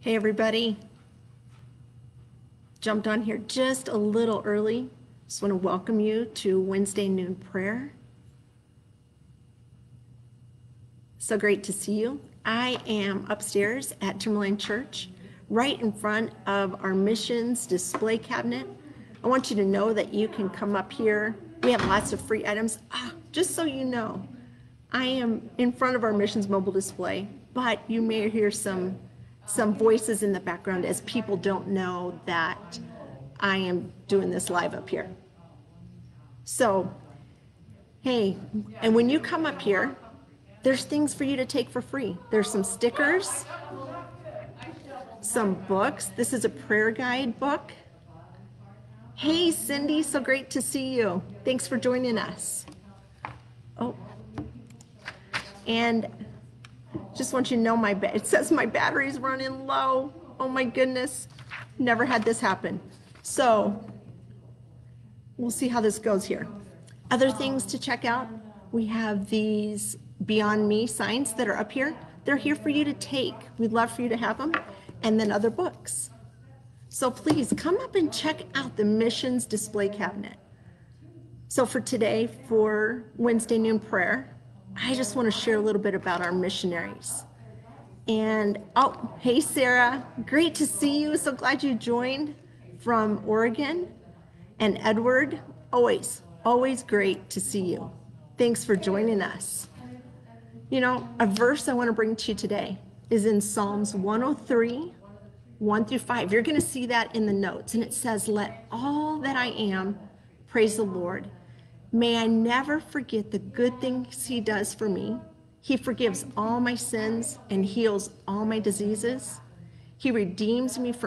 Hey, everybody. Jumped on here just a little early. Just want to welcome you to Wednesday noon prayer. So great to see you. I am upstairs at Timberline Church, right in front of our missions display cabinet. I want you to know that you can come up here. We have lots of free items. Ah, just so you know, I am in front of our missions mobile display, but you may hear some some voices in the background as people don't know that I am doing this live up here. So, hey, and when you come up here, there's things for you to take for free. There's some stickers, some books. This is a prayer guide book. Hey, Cindy, so great to see you. Thanks for joining us. Oh, and just want you to know my ba- it says my battery's running low. Oh my goodness. Never had this happen. So we'll see how this goes here. Other things to check out. We have these Beyond Me signs that are up here. They're here for you to take. We'd love for you to have them. And then other books. So please come up and check out the missions display cabinet. So for today, for Wednesday noon prayer, I just want to share a little bit about our missionaries. And oh, hey, Sarah, great to see you. So glad you joined from Oregon. And Edward, always, always great to see you. Thanks for joining us. You know, a verse I want to bring to you today is in Psalms 103, 1 through 5. You're going to see that in the notes. And it says, Let all that I am praise the Lord. May I never forget the good things He does for me. He forgives all my sins and heals all my diseases. He redeems me from